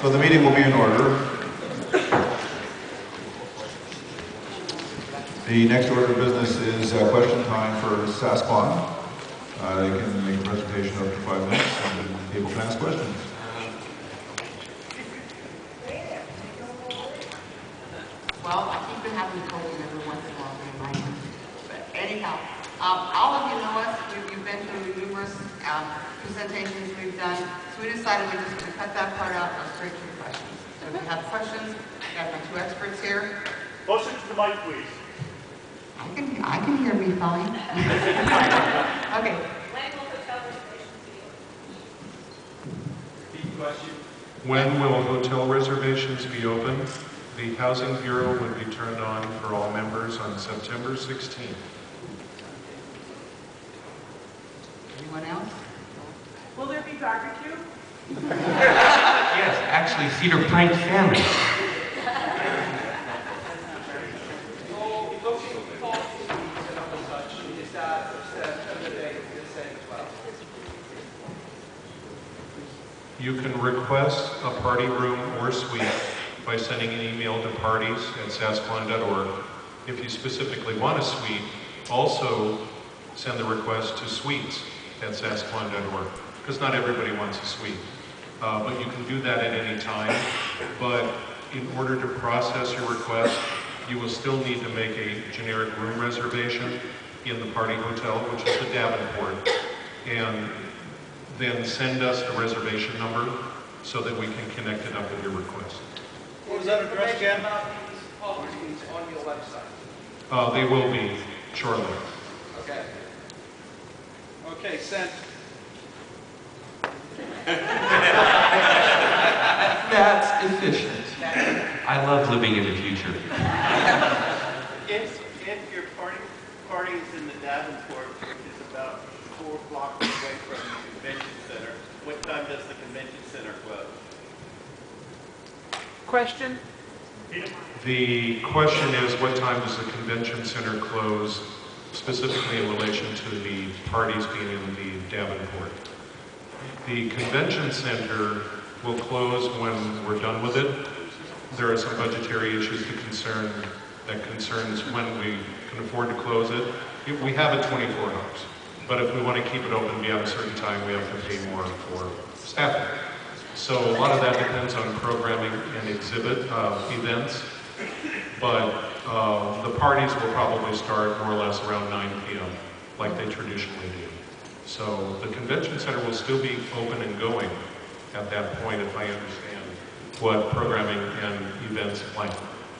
So the meeting will be in order. The next order of business is uh, question time for Sasquan. Uh, They can make a presentation up to five minutes and people can ask questions. Well, I keep been having to call you every once in a while, remind you. But anyhow, um, all of you know us, we've, you've been through numerous, um, presentations we've done. So we decided we're just gonna cut that part out and go straight to the questions. So if you have questions, I got my two experts here. Closer to the mic, please. I can, I can hear me fine. Okay, When will hotel reservations be open? The Housing Bureau would be turned on for all members on September 16th. anyone else? Will there be barbecue? Yes, actually Cedar Plank family. You can request a party room or suite by sending an email to parties at sasquan.org. If you specifically want a suite, also send the request to suites at sasquan.org, because not everybody wants a suite. Uh, But you can do that at any time. But in order to process your request, you will still need to make a generic room reservation in the party hotel, which is the Davenport. And then send us the reservation number so that we can connect it up with your request. What was that address again? on your website. Uh, They will be shortly. Okay. Okay, sent. That's efficient. I love living in the future. If, if your party, party is in the Davenport, which is about four blocks away from the convention center, what time does the convention center close? Question? The question is, what time does the convention center close, specifically in relation to the parties being in the Davenport? The convention center will close when we're done with it. There are some budgetary issues to concern, that concerns when we can afford to close it. We have it 24 hours, but if we want to keep it open beyond a certain time, we have to pay more for staffing. So a lot of that depends on programming and exhibit uh, events, but uh, the parties will probably start more or less around 9 p.m., like they traditionally do. So the convention center will still be open and going at that point, if I understand what programming and events plan.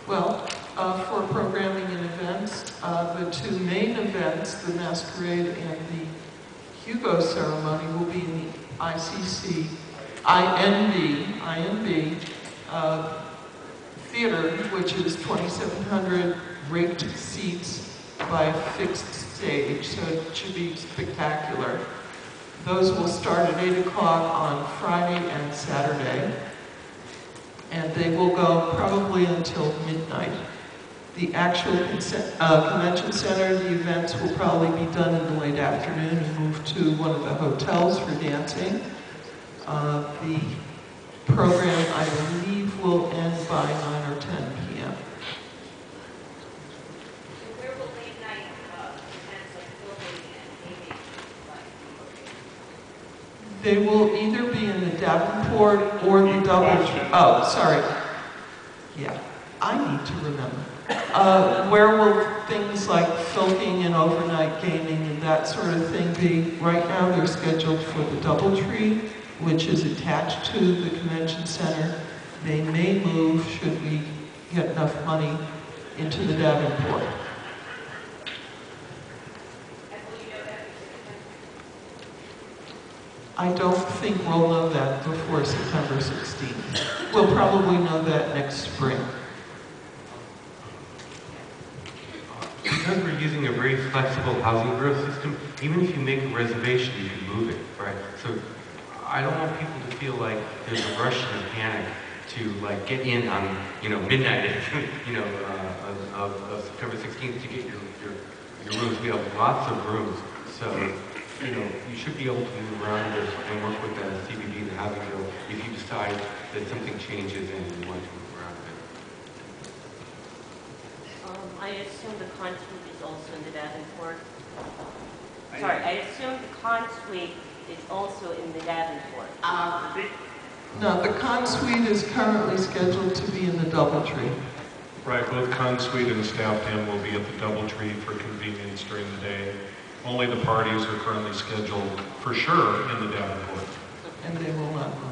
Well, uh, for programming and events, uh, the two main events, the masquerade and the Hugo ceremony, will be in the ICC, INB, INB uh, Theater, which is 2,700 rigged seats by fixed stage, so it should be spectacular. Those will start at 8 o'clock on Friday and Saturday and they will go probably until midnight. The actual uh, convention center, the events will probably be done in the late afternoon and move to one of the hotels for dancing. Uh, The program, I believe, will end by 9 or 10 p.m. Where will late night uh, events like filking and gaming like? They will either be in the Davenport or the Double, oh, sorry. Yeah, I need to remember. Uh, Where will things like filking and overnight gaming and that sort of thing be? Right now, they're scheduled for the Doubletree, which is attached to the convention center. They may move, should we get enough money, into the Davenport. And will you know that I don't think we'll know that before September 16th. We'll probably know that next spring. Because we're using a very flexible housing bureau system, even if you make a reservation, you can move it, right? So I don't want people to feel like there's a rush and a panic to like get in on, you know, midnight, you know, uh, of, of September 16th to get your, your, your rooms. We have lots of rooms. So you know, you should be able to move around this and work with the CBD, the housing bill, if you decide that something changes and you want to move around a bit. Um, I assume the con suite is also in the Davenport. Sorry, I assume the con suite is also in the Davenport. Uh, No, the con suite is currently scheduled to be in the Doubletree. Right, both Consuite and the Staff Den will be at the Doubletree for convenience during the day. Only the parties are currently scheduled for sure in the Davenport. And they will not move.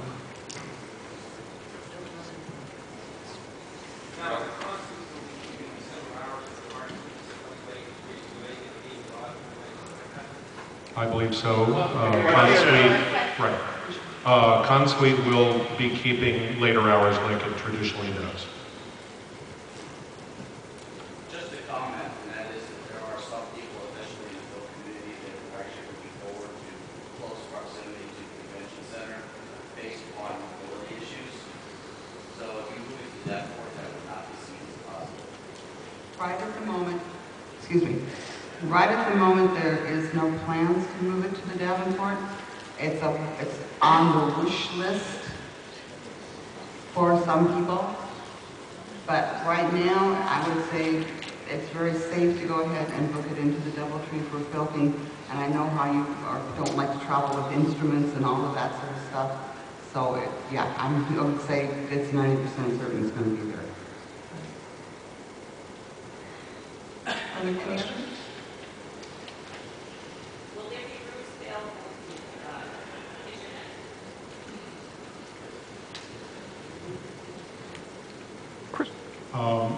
I believe so. Uh, Consuite, right. Uh, Consuite will be keeping later hours like it traditionally does. Just a comment, and that is that there are some people, especially in the filk community, that are actually looking forward to close proximity to the convention center based upon mobility issues. So if you move it to that point, that would not be seen as positive. Right at the moment, excuse me, right at the moment, there is no plans to move it to the Davenport. It's a, it's on the wish list for some people. But right now, I would say it's very safe to go ahead and book it into the Doubletree for filking. And I know how you are, don't like to travel with instruments and all of that sort of stuff. So, it- yeah, I'm, I would say it's ninety percent certain it's gonna be there. Other questions? Will there be rooms available for uh, internet? Um,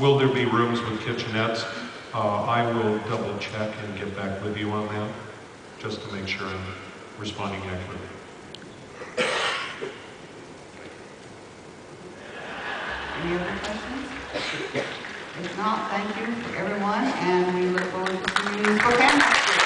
Will there be rooms with kitchenettes? Uh, I will double check and get back with you on that, just to make sure I'm responding accurately. Any other questions? If not, thank you for everyone, and we look forward to seeing you in Spokane next year.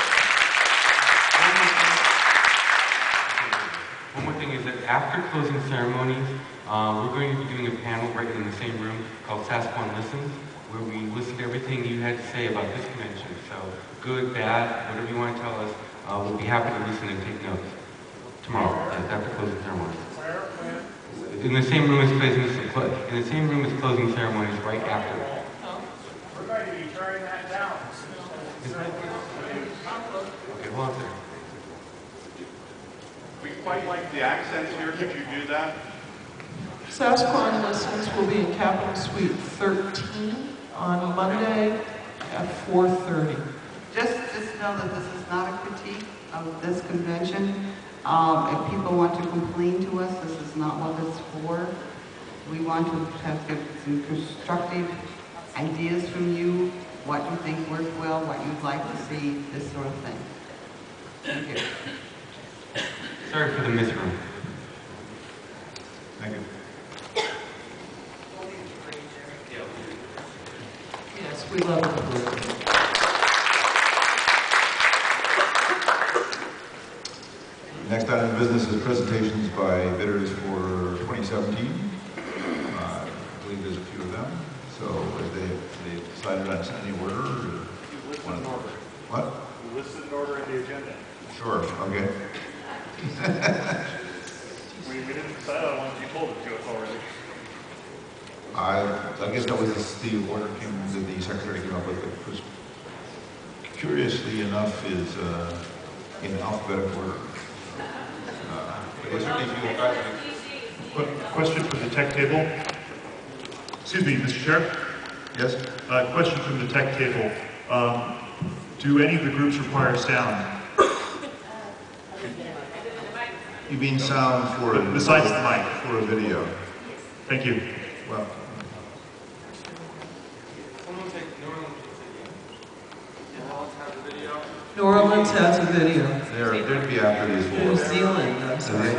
One more thing is that after closing ceremonies, uh, we're going to be doing a panel right in the same room called Sasquan Listens, where we listen to everything you had to say about this convention. So good, bad, whatever you want to tell us, uh, we'll be happy to listen and take notes tomorrow uh, after closing ceremonies. In the same room as closing, in the same room as closing ceremonies, right after. We're going to be turning that down. Okay, hold on a. We quite like the accents here, could you do that? Sasquan Listens will be in Capital Suite 13 on Monday at 4:30. Just, just know that this is not a critique of this convention. Um, if people want to complain to us, this is not what it's for. We want to have get some constructive ideas from you, what you think worked well, what you'd like to see, this sort of thing. Thank you. Sorry for the misroom. Thank you. Yes, we love it. Next item of business is presentations by bidders for 2017. Uh, I believe there's a few of them. So have they, they decided on any order? or- You listed in order. What? You listed in order in the agenda. Sure, okay. We, we didn't decide on ones you told it to us already. I, I guess that was the the order came, that the secretary came up with, but was curiously enough is uh, in alphabetical order. Uh, But is there any few guys? Quick Question from the tech table. Excuse me, Mr. Chair. Yes? Uh, Question from the tech table. Um, Do any of the groups require sound You mean sound for a... besides the mic? For a video? Thank you. Well, Someone said, Norland said yes. New Orleans has a video. there, there'd be after these New four. Zealand, I'm sorry.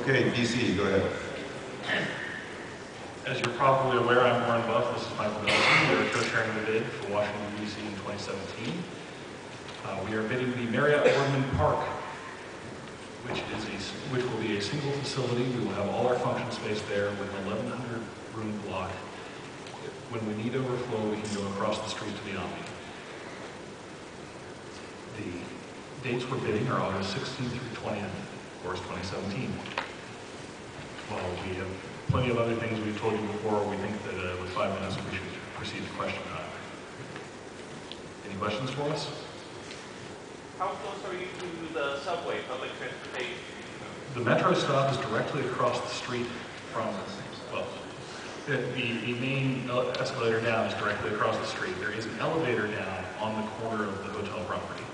Okay, DC, go ahead. As you're probably aware, I'm Warren Buff. This is Michael Nelson. We're co-chairing the bid for Washington DC in 2017. Uh, We are bidding the Marriott Wardman Park, which is a, s- which will be a single facility. We will have all our function space there with an 1,100 room block When we need overflow, we can go across the street to the Omni. The dates we're bidding are August 16th through 20th, of course, 2017. Well, we have plenty of other things we've told you before, we think that uh, with five minutes, we should proceed to question time. Any questions for us? How close are you to the subway, public transportation? The metro stop is directly across the street from, well, the, the the main escalator down is directly across the street. There is an elevator down on the corner of the hotel property.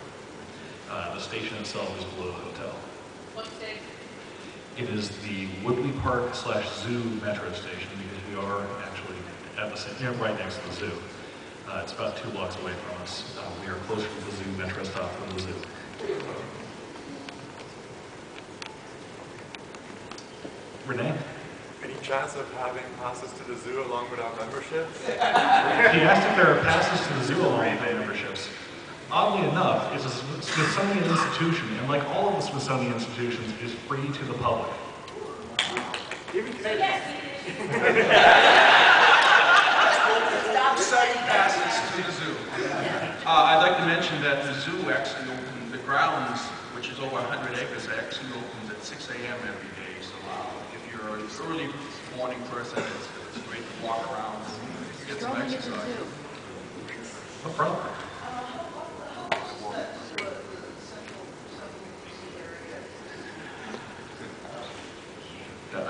Uh, the station itself is below the hotel. What station? It is the Woodley Park slash Zoo metro station because we are actually at the same, you know, right next to the zoo. Uh, it's about two blocks away from us. Uh, we are closer to the zoo metro stop than the zoo. Renee? Any chance of having passes to the zoo along with our membership? He asked if there are passes to the zoo along with the memberships. Oddly enough, it's a Smithsonian institution, and like all of the Smithsonian institutions, is free to the public. Even So yes, you Exciting passes to the zoo. Uh, I'd like to mention that the zoo actually opens, the grounds, which is over 100 acres, actually opens at 6 a.m. every day. So uh, if you're an early morning person, it's, it's great to walk around, get some exercise. No problem.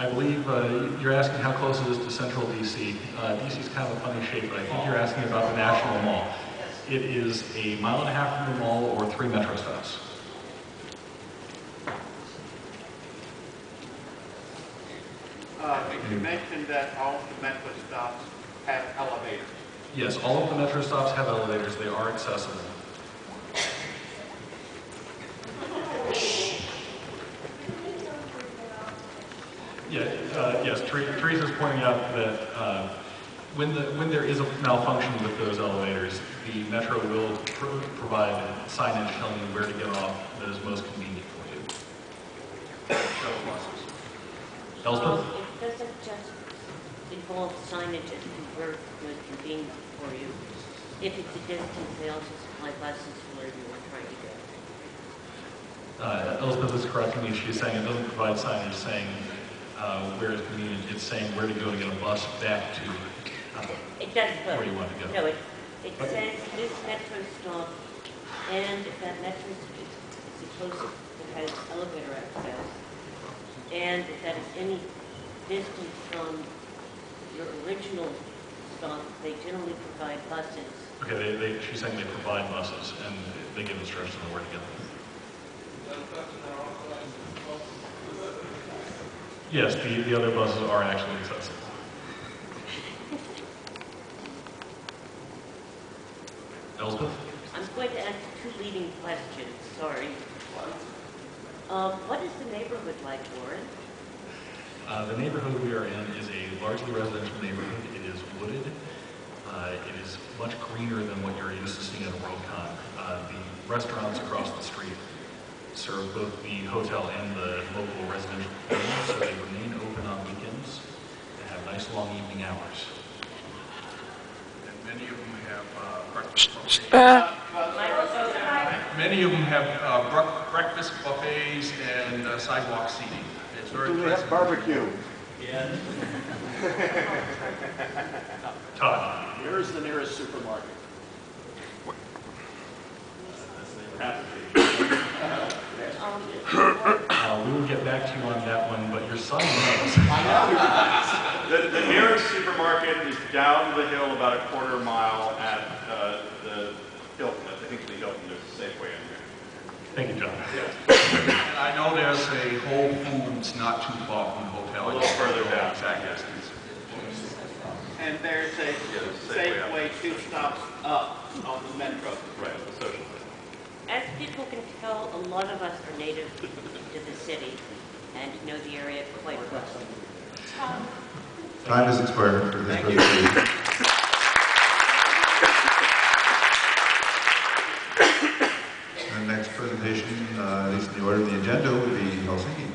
I believe uh, you're asking how close it is to central DC. Uh, DC is kind of a funny shape, but I think you're asking about the National Mall. It is a mile and a half from the mall or three metro stops. Uh, you mentioned that all of the metro stops have elevators. Yes, all of the metro stops have elevators. They are accessible. Yeah, uh, yes, Ter- Teresa's pointing out that uh, when the, when there is a malfunction with those elevators, the Metro will pro- provide signage telling you where to get off that is most convenient for you. Shuttle buses. Elspeth? It doesn't just involve signage and convert most convenient for you. If it's a distance, they also supply buses wherever you are trying to go. Uh, Elspeth is correcting me. She's saying it doesn't provide signage saying uh, where is convenient. It's saying where to go to get a bus back to uh, It does both. where you want to go. No, it, it Okay. says this metro stop, and if that metro is is the closest that has elevator access, and if that is any distance from your original stop, they generally provide buses. Okay, they, they, she's saying they provide buses and they give instructions on where to get them. Yes, the, the other buses are actually accessible. Elspeth? I'm going to ask two leading questions, sorry. Um, what is the neighborhood like, Warren? Uh, the neighborhood we are in is a largely residential neighborhood. It is wooded. Uh, it is much greener than what you're used to seeing at a Worldcon. Uh, the restaurants across the street serve both the hotel and the local residential community, so they remain open on weekends and have nice long evening hours. And many of them have uh, breakfast buffets. Microphone. Many of them have uh, breakfast buffets and uh, sidewalk seating. It's very pleasant. barbecue? Todd? Where is the nearest supermarket? Uh, we will get back to you on that one, but your son knows. The, the nearest supermarket is down the hill about a quarter mile at uh, the Hilton. I think the Hilton, there's a Safeway in there. Thank you, John. And I know there's a Whole Foods not too far from the hotel. A little further down. Exact distance. And there's a Yeah, there's a Safeway up. Two stops up on the metro. Right, the social. As people can tell, a lot of us are native to the city and know the area quite well. Time has expired for this presentation. The next presentation, uh, at least in the order of the agenda, would be Helsinki.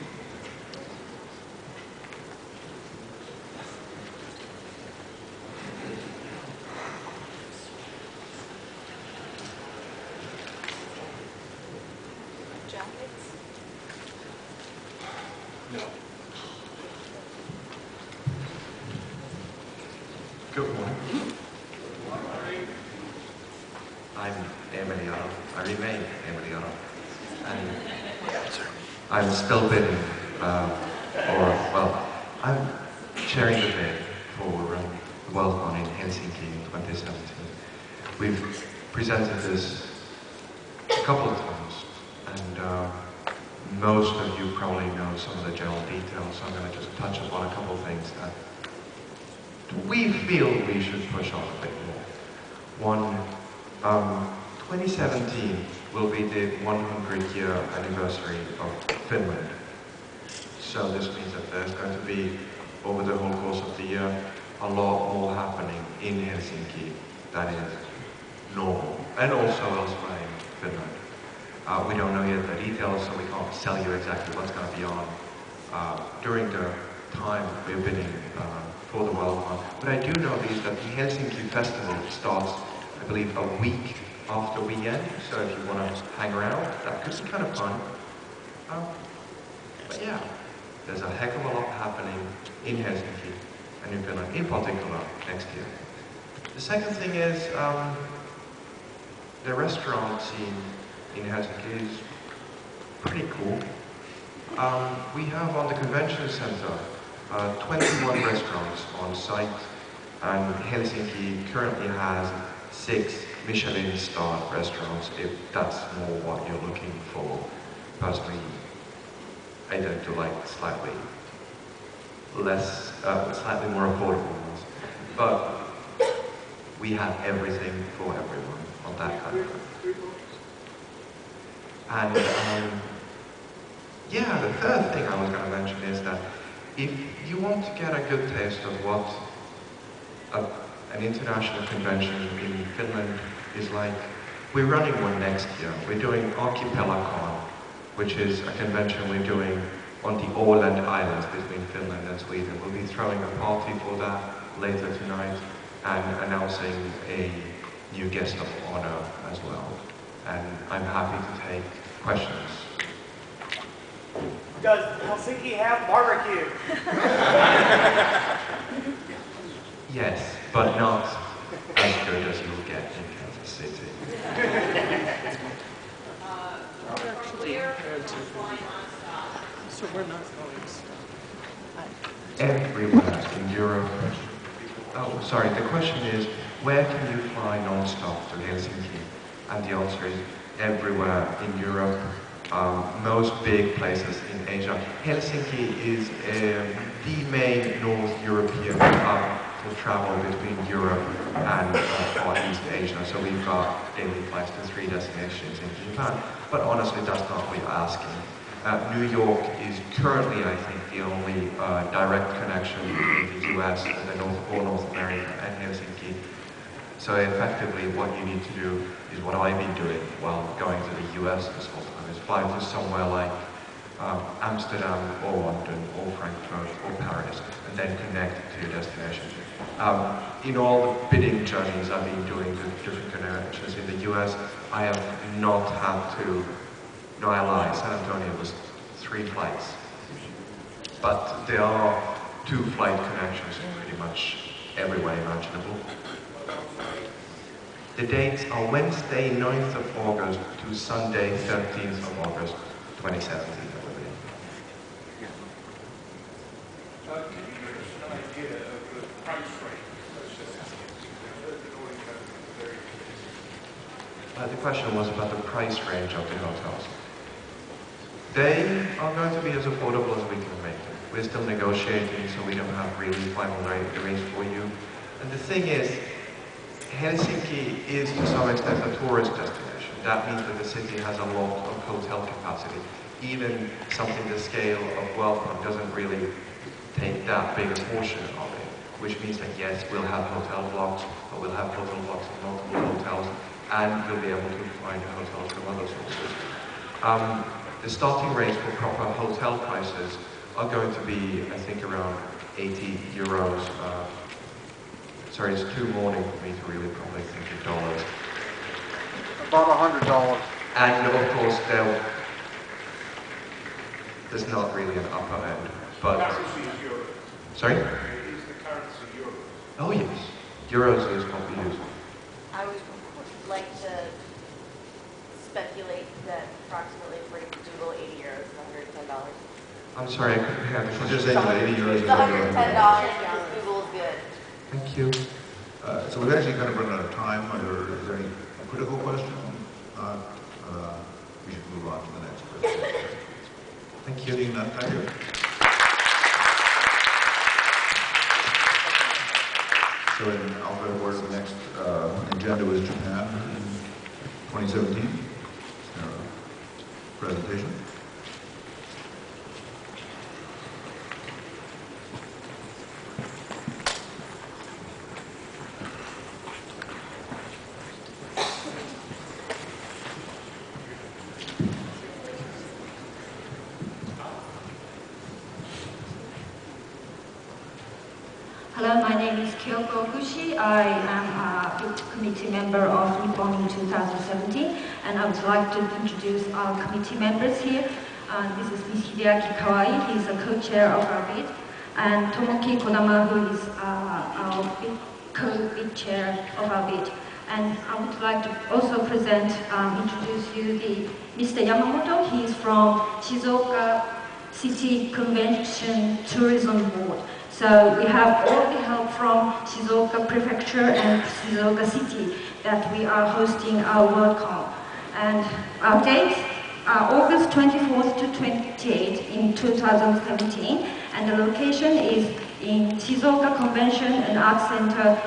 No. Good morning. I'm Eemeli Aro. I remain Eemeli Aro. And I'm still bidding, uh, or, well, I'm chairing the bid for um, the WorldCon in Helsinki in 2017. We've presented this a couple of times, and uh, most of you probably know some of the general details, so I'm going to just touch upon a couple of things that we feel we should push on a bit more. One, um, 2017 will be the 100 year anniversary of Finland. So this means that there's going to be, over the whole course of the year, a lot more happening in Helsinki that is normal, and also elsewhere in Finland. Uh, we don't know yet the details, so we can't tell you exactly what's going to be on uh, during the time we're bidding uh, for the WorldCon. But I do know is that the Helsinki Festival starts, I believe, a week after we end. So if you want to hang around, that could be kind of fun. Um, but yeah, there's a heck of a lot happening in Helsinki and in Finland, in particular, next year. The second thing is um, the restaurant scene in Helsinki is pretty cool. Um, we have on the convention center uh, 21 restaurants on site, and Helsinki currently has six Michelin-starred restaurants, if that's more what you're looking for. Personally, I to like slightly less, uh, slightly more affordable ones. But we have everything for everyone on that kind of And um, yeah, the third thing I was going to mention is that if you want to get a good taste of what a, an international convention in Finland is like, we're running one next year. We're doing Archipelacon, which is a convention we're doing on the Åland Islands between Finland and Sweden. We'll be throwing a party for that later tonight and announcing a new guest of honor as well. And I'm happy to take questions. Does Helsinki have barbecue? yes, but not as good as you'll get in Kansas City. So we're not going Everywhere in Europe. Oh, sorry, the question is, where can you fly non-stop to Helsinki? And the answer is everywhere in Europe, um, most big places in Asia. Helsinki is um, the main North European hub for travel between Europe and uh, Far East Asia. So we've got daily flights to three destinations in Japan. But honestly, that's not what you're asking. Uh, New York is currently, I think, the only uh, direct connection between the US and the North, or North America and Helsinki. So effectively, what you need to do is what I've been doing while going to the US this whole is fly to somewhere like um, Amsterdam or London or Frankfurt or Paris, and then connect to your destination. Um, in all the bidding journeys I've been doing to different connections in the US, I have not had to no, I lie. San Antonio was three flights. But there are two flight connections in pretty much everywhere imaginable. The dates are Wednesday 9th of August to Sunday 13th of August 2017, I believe. Uh, the question was about the price range of the hotels. They are going to be as affordable as we can make them. We're still negotiating, so we don't have really final rates for you. And the thing is, Helsinki is to some extent a tourist destination. That means that the city has a lot of hotel capacity. Even something the scale of WorldCon doesn't really take that big a portion of it, which means that yes, we'll have hotel blocks, but we'll have hotel blocks in multiple hotels, and you'll be able to find hotels from other sources. Um, the starting rates for proper hotel prices are going to be, I think, around 80 euros. Uh, sorry, it's too morning for me to really probably think in dollars. About a hundred dollars. And of course, there, there's not really an upper end. But Currency is euro. sorry, Is the currency euro? oh yes, euros is what we use. I would like to speculate that approximately according to Google, 80 euros is $110. I'm sorry, I couldn't hear. Just saying that 80 euros is It's $110 because Google is good. Thank you. Uh, So we've actually kind of run out of time. Are there, is there any critical question? Uh, uh, We should move on to the next presentation. Thank you. None, thank you. So in alphabetical order, the next uh, agenda is Japan in 2017. Uh, Presentation. Hello, my name is Kyoko Fushi. I am a bid committee member of Nippon in 2017, and I would like to introduce our committee members here. Uh, this is Ms. Hideaki Kawai, he is a co-chair of bid, and Tomoki Kodama, who is uh, our co-bid chair of our bid. And I would like to also present, um, introduce you the Mr. Yamamoto. He is from Shizuoka City Convention Tourism Board. So we have all the help from Shizuoka Prefecture and Shizuoka City that we are hosting our WorldCon. And our dates are August 24th to 28th in 2017, and the location is in Shizuoka Convention and Arts Center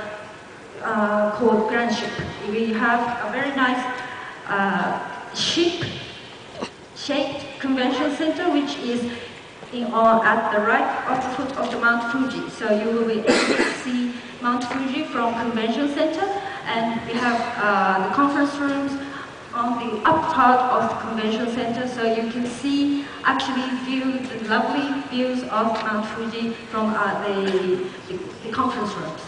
uh, called Granship. We have a very nice uh, ship shaped convention center which is in, uh, at the right of the foot of the Mount Fuji. So you will be able to see Mount Fuji from convention center and we have uh, the conference rooms on the up part of the convention center so you can see, actually view the lovely views of Mount Fuji from uh, the, the, the conference rooms.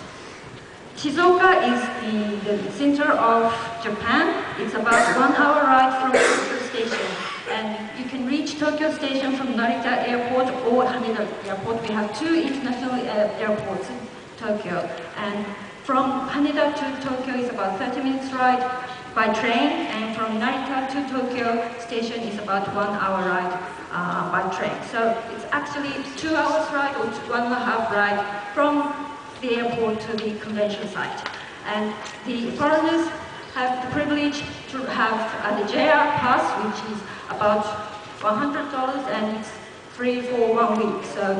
Shizuoka is in the center of Japan. It's about one hour ride from Tokyo Station. And you can reach Tokyo Station from Narita Airport or Haneda Airport. We have two international uh, airports in Tokyo. And from Haneda to Tokyo is about 30 minutes ride by train. And from Narita to Tokyo Station is about one hour ride uh, by train. So it's actually two hours ride or one and a half ride from the airport to the convention site. And the foreigners have the privilege to have uh, the JR pass, which is about $100 and it's free for one week. So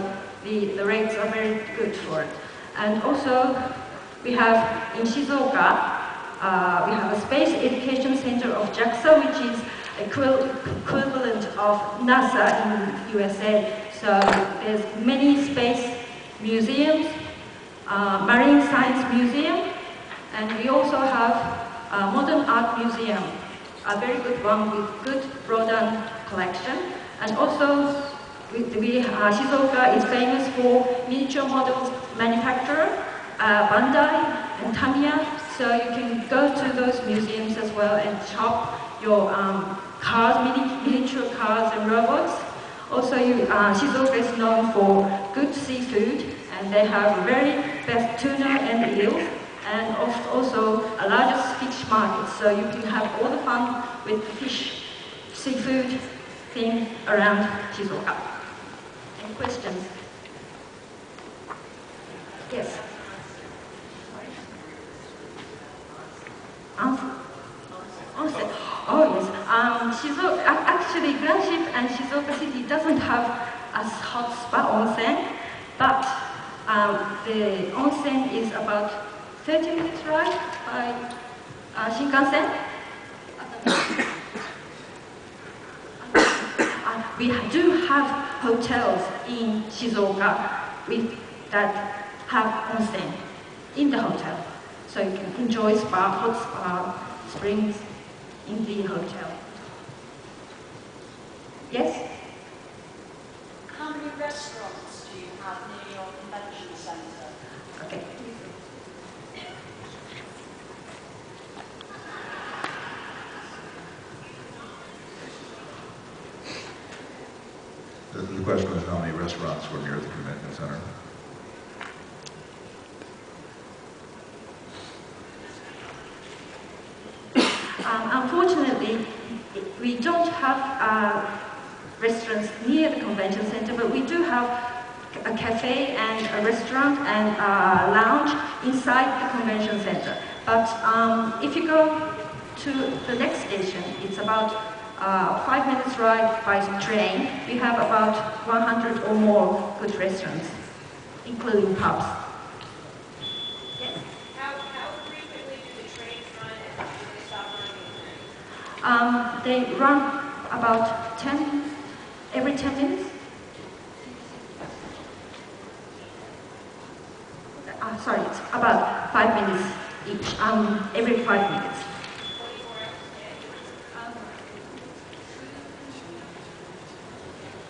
the, the rates are very good for it. And also we have in Shizuoka, uh, we have a space education center of JAXA, which is equivalent of NASA in USA. So there's many space museums, uh, Marine Science Museum, and we also have a Modern Art Museum, a very good one with good Rodin collection. And also, we, we, uh, Shizuoka is famous for miniature models manufacturer, uh, Bandai and Tamiya. So you can go to those museums as well and shop your um, cars, mini, miniature cars and robots. Also, you, uh, Shizuoka is known for good seafood, and they have very best tuna and eels, and also a largest fish market. So you can have all the fun with the fish, seafood thing around Shizuoka. Any questions? Yes. Answer. Answer. Oh yes. Um, Shizuoka, actually, Grand and Shizuoka City doesn't have a hot spa onsen, but um, the onsen is about 30 minutes ride by uh, Shinkansen. We do have hotels in Shizuoka with, that have onsen in the hotel. So you can enjoy spa, hot spa, springs in the hotel. Yes? How many restaurants do you have near your convention centre? Okay. The The question was how many restaurants were near the convention center? Um, unfortunately, we don't have uh, restaurants near the convention center, but we do have a cafe and a restaurant and a lounge inside the convention center. But um, if you go to the next station, it's about uh, five minutes ride by train. We have about 100 or more good restaurants, including pubs. Yes. How, how frequently do the trains run and do they stop running? Um, they run about 10, every 10 minutes. Uh, sorry, it's about five minutes each, um, every five minutes.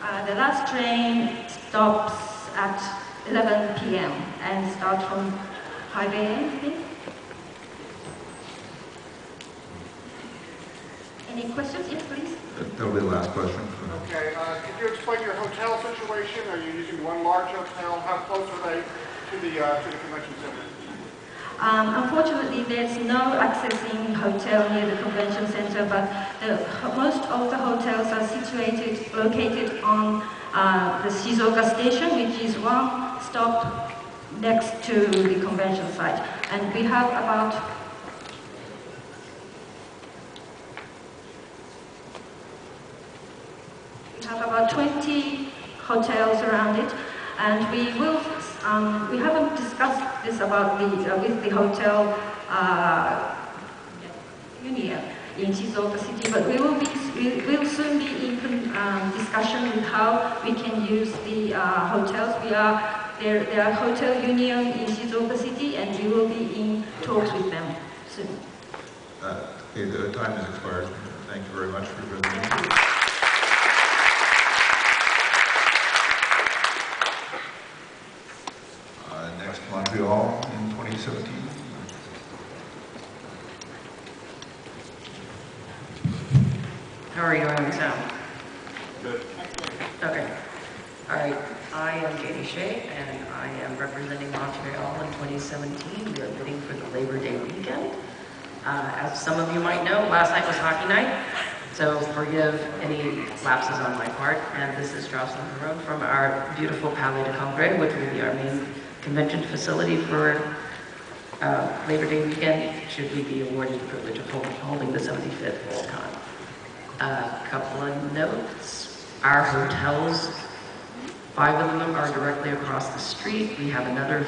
Uh, the last train stops at 11 p.m. and starts from 5 a.m. Any questions? That'll be the last question. Okay, uh, could you explain your hotel situation? Are you using one large hotel? How close are they to the, uh, to the convention center? Um, unfortunately, there's no accessing hotel near the convention center, but the, most of the hotels are situated, located on uh, the Shizuoka station, which is one stop next to the convention site. And we have about have about 20 hotels around it, and we will um, we haven't discussed this about the, uh, with the hotel uh, union in Shizuoka City, but we will be, we will soon be in um, discussion with how we can use the uh, hotels. We are, there, there are hotel union in Shizuoka City, and we will be in talks with them soon. Uh, Okay, the time has expired. Thank you very much for your presentation. Uh, Next, Montreal in 2017. How are you on sound? Good. Okay. All right. I am Katie Shea, and I am representing Montreal in 2017. We are bidding for the Labor Day weekend. Uh, as some of you might know, last night was hockey night, so forgive any lapses on my part. And this is Jocelyn Perot from our beautiful Palais de Congrès, which will be our main convention facility for uh, Labor Day weekend, should we be awarded the privilege of hold- holding the 75th Worldcon. A couple of notes. Our hotels, five of them are directly across the street. We have another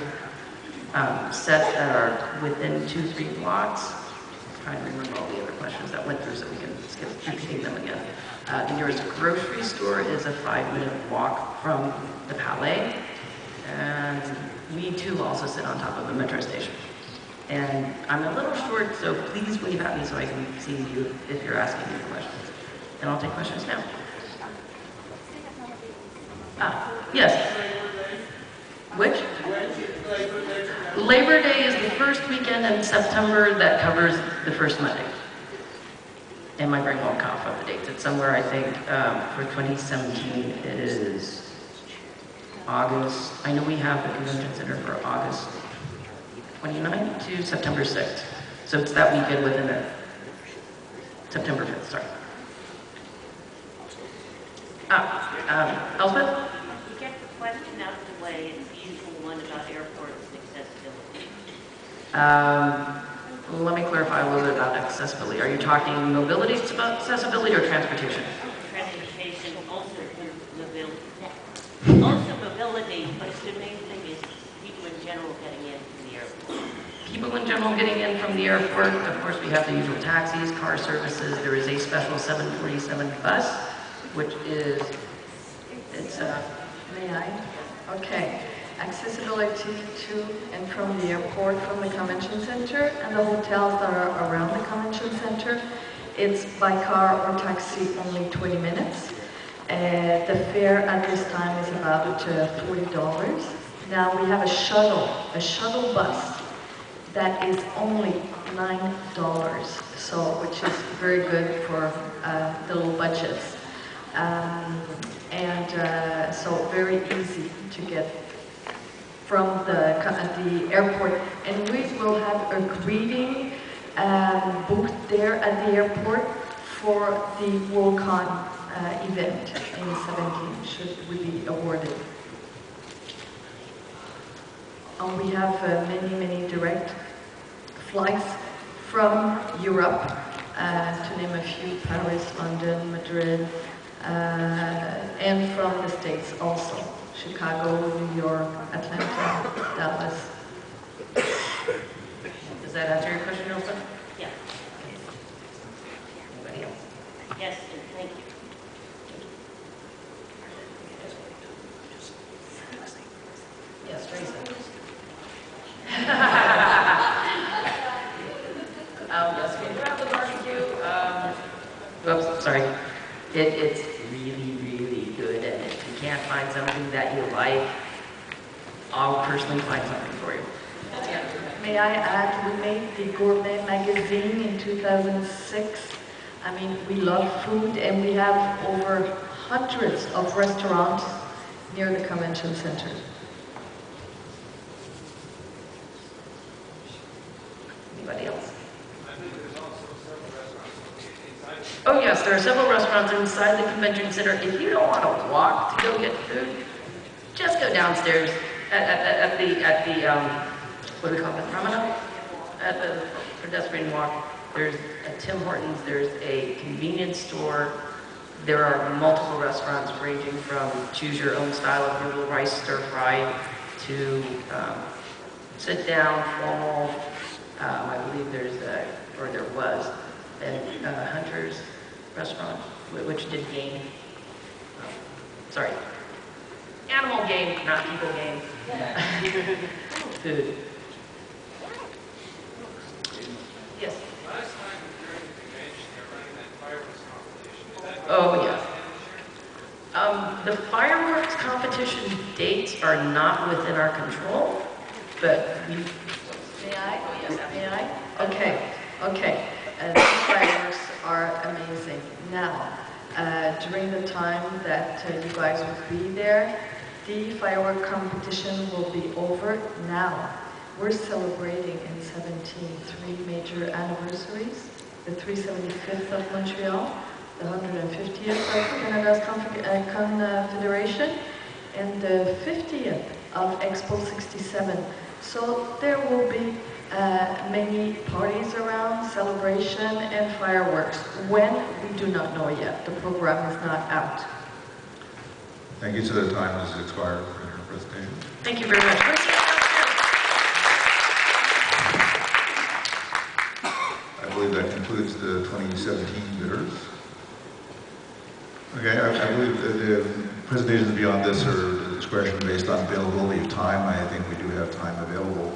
um, set that are within two, three blocks. I'm Trying to remember all the other questions that went through so we can skip repeating them again. Uh, The nearest grocery store is a five-minute walk from the Palais. And we too also sit on top of a metro station. And I'm a little short, so please wave at me so I can see you if you're asking me questions. And I'll take questions now. Ah, yes. Which? Labor Day is the first weekend in September that covers the first Monday. And my brain won't cough up the dates. It's somewhere, I think, um, for 2017, it is August. I know we have the convention center for August 29th to September 6th. So it's that weekend within it. September 5th, sorry. Ah, um, Elspeth? To get the question out of the way, it's the usual one about airports and accessibility. Um, let me clarify a little bit about accessibility. Are you talking mobility about accessibility or transportation? Transportation, also mobility. Also mobility, but the main thing is people in general getting in from the airport. People in general getting in from the airport, of course, we have the usual taxis, car services. There is a special 747 bus, which is, it's uh, a, May I? Okay. Accessibility to and from the airport, from the convention center, and the hotels that are around the convention center. It's by car or taxi only 20 minutes. Uh, the fare at this time is about uh, $40. Now we have a shuttle, a shuttle bus that is only $9, so which is very good for uh, the low budgets. Um, And uh, so very easy to get from the, co- the airport. And we will have a greeting um, booth there at the airport for the WorldCon uh, event in 17, should we be awarded. Uh, we have uh, many, many direct flights from Europe, uh, to name a few, Paris, London, Madrid, uh, Uh, and from the States also, Chicago, New York, Atlanta, Dallas. Does that answer your question, Elsa? Yeah. Anybody else? Yes, and thank you. Yes, Teresa. Um, yes, we do have the barbecue, um, whoops, sorry. It, it's really, really good, and if you can't find something that you like, I'll personally find something for you. May I add, we made the Gourmet magazine in 2006. I mean, we love food and we have over hundreds of restaurants near the convention center. Anybody else? Oh, yes, there are several restaurants inside the convention center. If you don't want to walk to go get food, just go downstairs at, at, at- the, at the, um, what do we call it, promenade? At the pedestrian walk, there's a Tim Hortons, there's a convenience store. There are multiple restaurants ranging from choose your own style of noodle rice stir fry to, um, sit down, formal. Um, I believe there's a, or there was, a uh, Hunter's restaurant, which did game. um, Sorry. Animal game, not people game. Food. Yes. Oh, yeah. Um, the fireworks competition dates are not within our control, but we May I? Oh, yes, May I? Okay, okay. Uh, these fireworks are amazing. Now, uh, during the time that uh, you guys will be there, the firework competition will be over now. We're celebrating in 17 three major anniversaries. The 375th of Montreal, the 150th of Canada's uh, Confederation, and the 50th of Expo 67. So there will be uh, many parties around, celebration and fireworks. When, we do not know yet. The program is not out. Thank you, so the time has expired for your presentation. Thank you very much. I believe that concludes the 2017 bidders. Okay, I I believe that the presentations beyond this are discretion based on availability of time. I think we do have time available.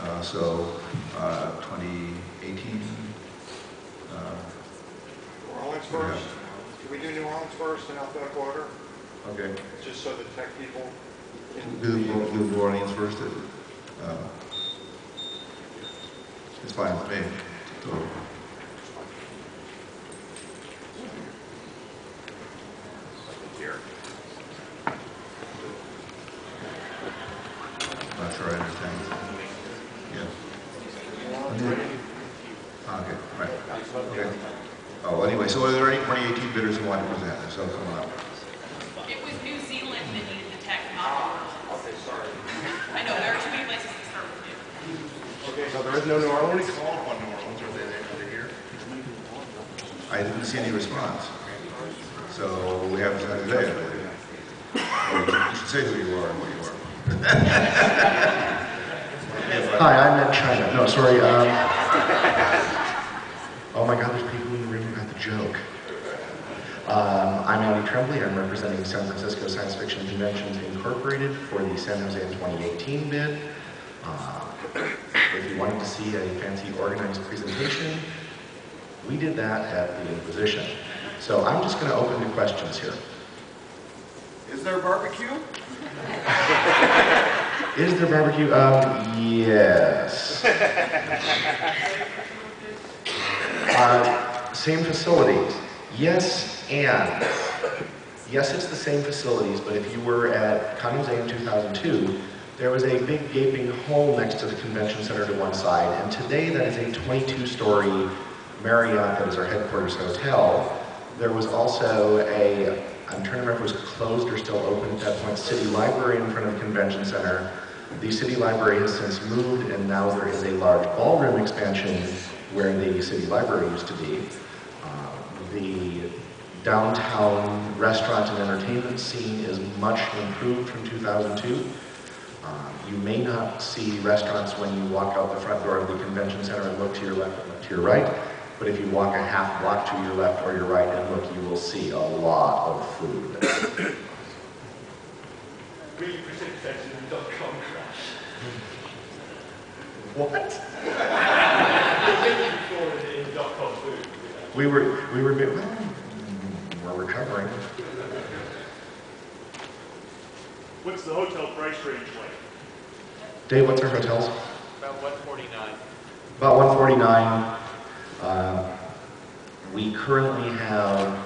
Uh, So, uh, 2018, uh, New Orleans first. Can we do New Orleans first in alphabetical order? okay. Just so the tech people. Do do New Orleans first. uh, It's fine with me. So, Here. Not sure I understand. Yeah. Okay, right. Okay. Oh, well, anyway, so are there any 2018 bidders who want to present themselves coming up? It was New Zealand that needed the tech, not ours. Okay, sorry. I know, there are too many places to start with you. Okay, so there is no New Orleans? called one New Orleans, are they, are they here? I didn't see any response. So we have decided today, I believe. Well, You should say who you are and what you are. Hi, I'm Ed China. No, sorry. Um, oh my God, there's people in the room who got the joke. Um, I'm Andy Trembley. I'm representing San Francisco Science Fiction Conventions Incorporated for the San Jose 2018 bid. Uh, if you wanted to see a fancy organized presentation, did that at the Inquisition. So I'm just going to open to questions here. Is there barbecue? Is there barbecue? Um, yes. Uh, same facilities. Yes, and Yes, it's the same facilities, but if you were at San in 2002, there was a big gaping hole next to the convention center to one side, and today that is a 22-story Marriott that is our headquarters hotel. There was also a, I'm trying to remember if it was closed or still open at that point, city library in front of the convention center. The city library has since moved, and now there is a large ballroom expansion where the city library used to be. Uh, The downtown restaurant and entertainment scene is much improved from 2002. Uh, You may not see restaurants when you walk out the front door of the convention center and look to your left and look to your right, but if you walk a half block to your left or your right and look, you will see a lot of food. Really precipitated in dot com crash. What? The week before in, in dot com food. We were, we were, bit- well, we're recovering. What's the hotel price range like? Dave, what's our hotels? About one forty-nine. About 149. Uh, We currently have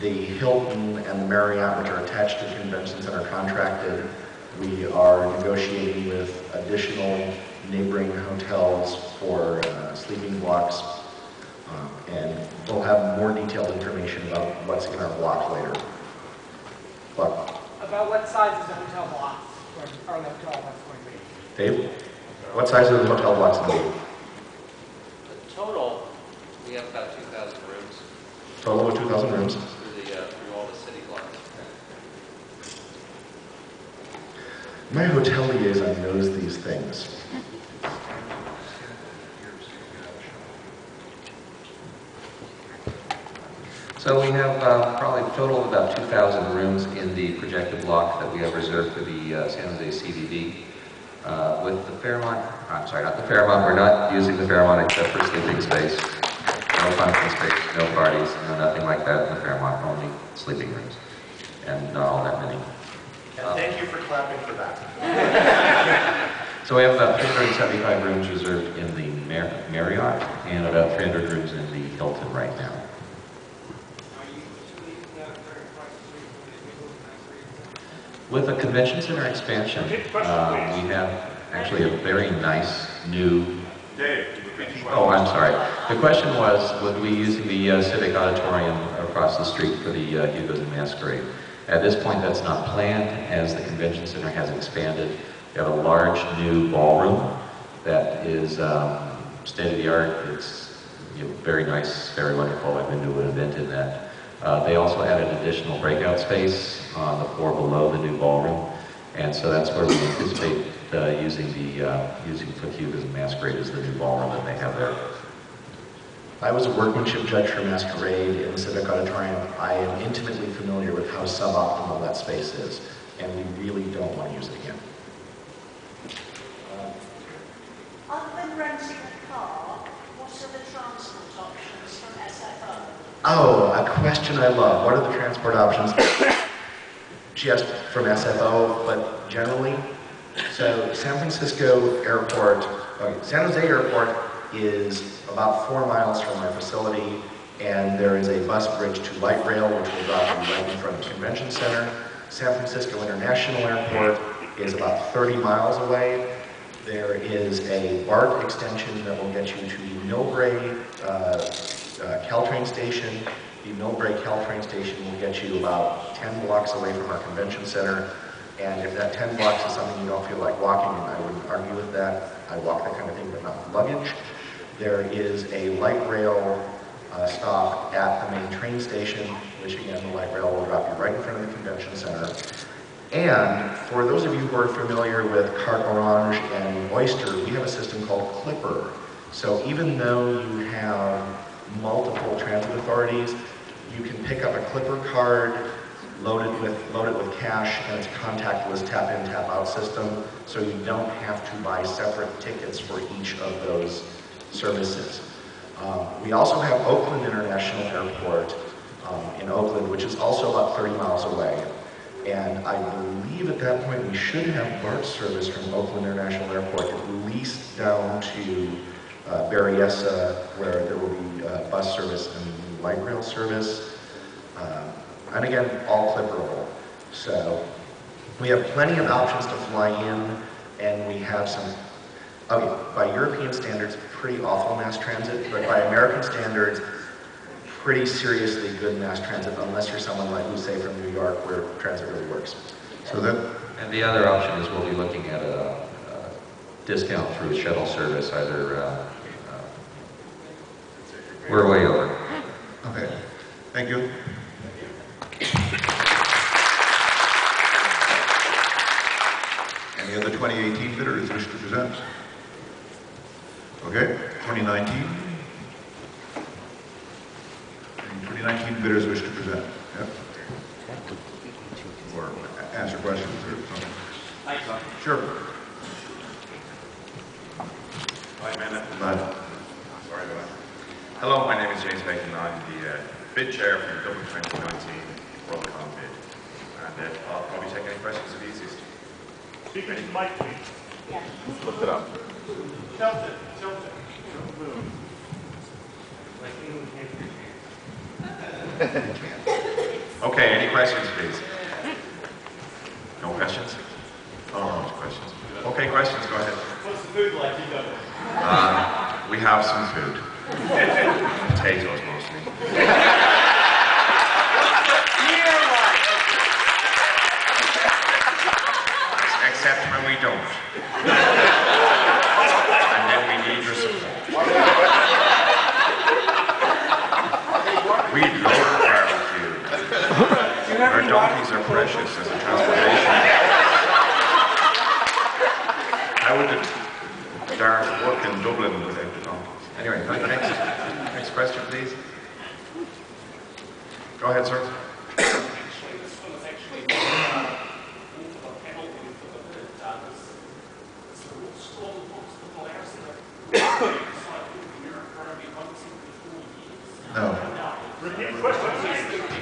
the Hilton and the Marriott, which are attached to the convention center contracted. We are negotiating with additional neighboring hotels for uh, sleeping blocks. Um, And we'll have more detailed information about what's in our block later. But, About what size is the hotel block, or or the hotel that's going to be? Dave, what size are the hotel blocks going to be? Total, we have about 2,000 rooms Total of 2,000 rooms. through the, uh, through all the city blocks. My hotel liaison knows these things. So we have uh, probably a total of about 2,000 rooms in the projected block that we have reserved for the uh, San Jose CBD. Uh, With the Fairmont, I'm sorry, not the Fairmont, we're not using the Fairmont except for sleeping space. No function space, no parties, no nothing like that in the Fairmont, only sleeping rooms. And not all that many. And thank you for clapping for that. So we have about 375 rooms reserved in the Mar- Marriott and about 300 rooms in the Hilton right now. With the convention center expansion, uh, we have actually a very nice new Dave, repeat the question. Oh, I'm sorry. The question was, would we using the uh, Civic Auditorium across the street for the uh, Hugos and Masquerade? At this point, that's not planned, as the convention center has expanded. We have a large new ballroom that is um, state-of-the-art. It's you know, very nice, very wonderful. I've been to an event in that. Uh, They also added an additional breakout space on the floor below the new ballroom. And so that's where we anticipate uh, using the, uh, using for Hugos and Masquerade as the new ballroom that they have there. I was a workmanship judge for Masquerade in the Civic Auditorium. I am intimately familiar with how suboptimal that space is, and we really don't want to use it again. Other than renting a car, what are the transport options from SFO? Oh, a question I love. What are the transport options? Asked from SFO, but generally. So San Francisco Airport, okay, San Jose Airport is about four miles from our facility, and there is a bus bridge to light rail, which will drop you right in front of the convention center. San Francisco International Airport is about 30 miles away. There is a BART extension that will get you to the Millbrae uh, uh, Caltrain station. The Millbrae Caltrain station will get you about 10 blocks away from our convention center. And if that 10 blocks is something you don't feel like walking, and I wouldn't argue with that, I walk that kind of thing, but not luggage. There is a light rail uh, stop at the main train station, which again, the light rail will drop you right in front of the convention center. And for those of you who are familiar with Carte Orange and Oyster, we have a system called Clipper. So even though you have multiple transit authorities, you can pick up a Clipper card, load it with, load it with cash, and it's contactless tap-in, tap-out system, so you don't have to buy separate tickets for each of those services. Um, we also have Oakland International Airport um, in Oakland, which is also about 30 miles away. And I believe at that point we should have BART service from Oakland International Airport at least down to uh, Berryessa, where there will be uh, bus service and light rail service. Uh, And again, all clipperable. So we have plenty of options to fly in, and we have some, okay, by European standards, pretty awful mass transit, but by American standards, pretty seriously good mass transit, unless you're someone like, who's say from New York, where transit really works. So that, And the other option is we'll be looking at a, a discount through shuttle service, either, uh, uh, we're way over. okay, thank you. Any other 2018 bidders wish to present? Okay, 2019? Any 2019 bidders wish to present? Yep. Or answer questions or something? Sure. Five minutes. Bye. Sorry about that. Hello, my name is James Bacon. I'm the uh, bid chair for the Dublin 2019 WorldCon bid. And uh, I'll probably take any questions if easiest. Speak into the mic, please. Yeah. Lift it up. Tilt it, tilt it. Move. Okay, any questions, please? No questions? Oh, no questions. Okay, questions, go ahead. What's the food like in Dublin? Uh, we have some food. Potatoes mostly. Except when we don't. And then we need your support. We love barbecue. Our donkeys precious as a transportation. How would the Dart work in Dublin without the donkeys? Anyway, next, next question, please. Go ahead, sir. No.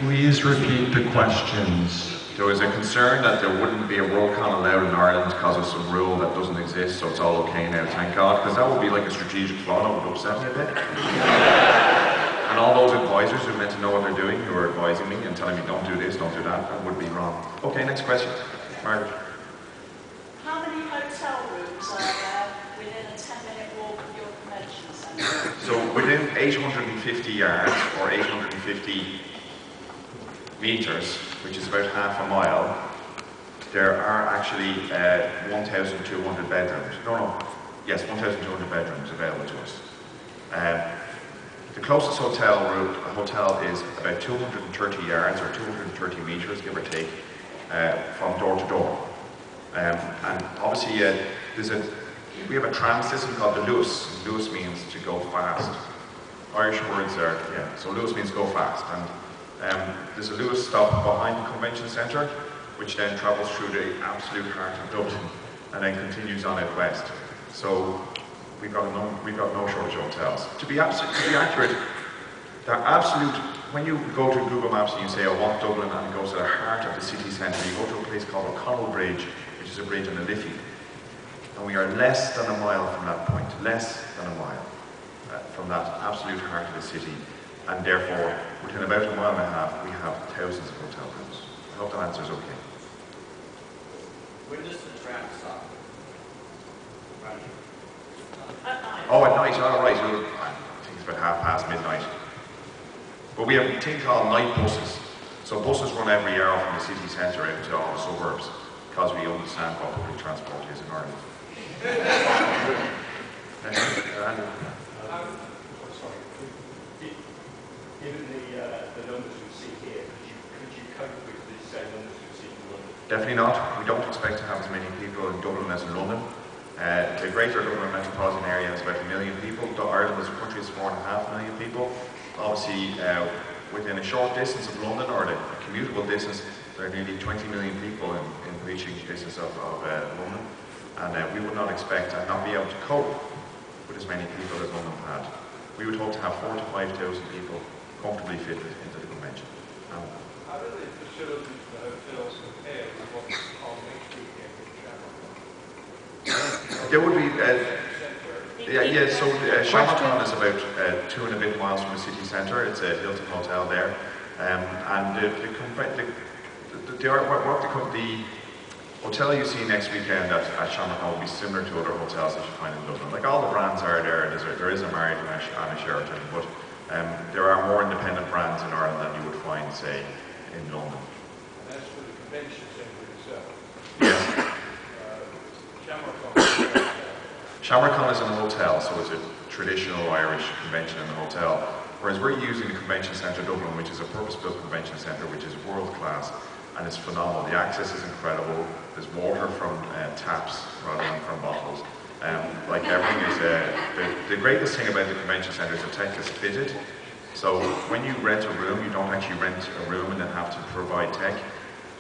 Please repeat the questions. There was a concern that there wouldn't be a WorldCon allowed in Ireland because of some rule that doesn't exist, so it's all okay now, thank God, because that would be like a strategic flaw that would upset me a bit. and all those advisors who are meant to know what they're doing, who are advising me and telling me don't do this, don't do that, that would be wrong. Okay, next question. Margaret. How many hotel rooms are there within a 10-minute walk of your convention centre? So within 850 yards or 850 meters, which is about half a mile, there are actually uh, 1,200 bedrooms. No, no, yes, 1,200 bedrooms available to us. Um, the closest hotel route, a hotel is about 230 yards or 230 meters, give or take, uh, from door to door. Um, and obviously, uh, there's a we have a tram system called the Luas. Luas means to go fast. Irish words are yeah. So Luas means go fast, and um, there's a Luas stop behind the convention centre, which then travels through the absolute heart of Dublin, and then continues on out west. So we've got no we've got no shortage of hotels. To be absolute, to be accurate, the absolute. When you go to Google Maps and you say I want Dublin and it goes to the heart of the city centre, you go to a place called O'Connell Bridge, which is a bridge on the Liffey. And we are less than a mile from that point, less than a mile uh, from that absolute heart of the city. And therefore, within about a mile and a half, we have thousands of hotel rooms. I hope that answers okay. When does the tram stop? Oh, at night, all right. well, I think it's about half past midnight. But we have a thing called night buses. So buses run every hour from the city centre out to all the suburbs because we understand what public transport is in Ireland. Given the, uh, the numbers we see here, could you, could you cope with the same numbers we see in London? Definitely not. We don't expect to have as many people in Dublin as in London. Uh, the greater Dublin metropolitan area is about a million people. Ireland as a country is four and a half million people. Obviously, uh, within a short distance of London, or the commutable distance, there are nearly 20 million people in, in reaching distance of, of uh, London. And uh, we would not expect and not be able to cope with as many people as London had. We would hope to have four to 5,000 people comfortably fitted into the convention. Um, How do the facilities, the hotels compare with what's on next weekend in Shamrock? There would be, uh, yeah, yeah, so uh, Shamrock is about uh, two and a bit miles from the city centre. It's a Hilton Hotel there. Um, and the, the, conve- the, the, the, what, what the, the hotel you see next weekend at, at Shamrock will be similar to other hotels that you find in Dublin. Like all the brands are there, there's a, there is a Marriott and a, Sh- and a Sheraton, but um, there are more independent brands in Ireland than you would find, say, in London. And that's for the convention center itself. Yes. Uh, Shamrock Hotel. Shamrock is in a hotel, so it's a traditional Irish convention in the hotel. Whereas we're using the Convention Centre Dublin, which is a purpose-built convention centre, which is world class, and it's phenomenal. The access is incredible. There's water from uh, taps rather than from bottles. Um, like everything is, uh, the, the greatest thing about the convention centre is the tech is fitted. So when you rent a room, you don't actually rent a room and then have to provide tech.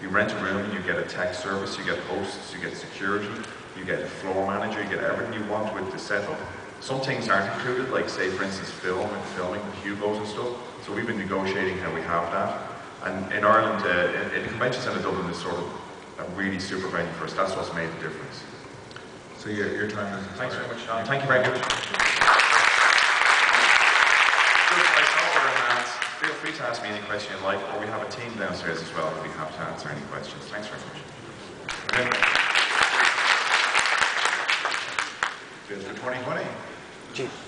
You rent a room and you get a tech service, you get hosts, you get security, you get a floor manager, you get everything you want with the setup. Some things aren't included, like say for instance film and filming Hugos and stuff. So we've been negotiating how we have that. And in Ireland, uh, in, in the Convention Centre Dublin is sort of a really super venue for us. That's what's made the difference. So your, your time is Thanks very much, Sean. Thank you very much. Good, I saw hands. Feel free to ask me any question you like, or we have a team downstairs as well who'll be happy to answer any questions. Thanks very much. Okay. Bid for 2020.